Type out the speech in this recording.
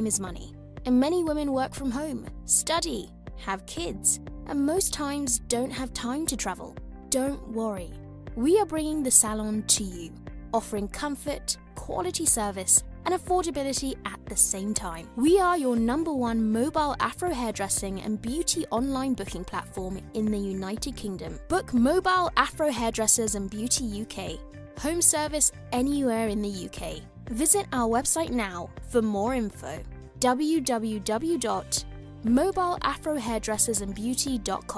time is money. And many women work from home, study, have kids, and most times don't have time to travel. Don't worry. We are bringing the salon to you, offering comfort, quality service, and affordability at the same time. We are your number one mobile afro hairdressing and beauty online booking platform in the United Kingdom. Book mobile afro hairdressers and beauty UK. Home service anywhere in the UK. Visit our website now for more info www.mobileafrohairdressersandbeauty.com.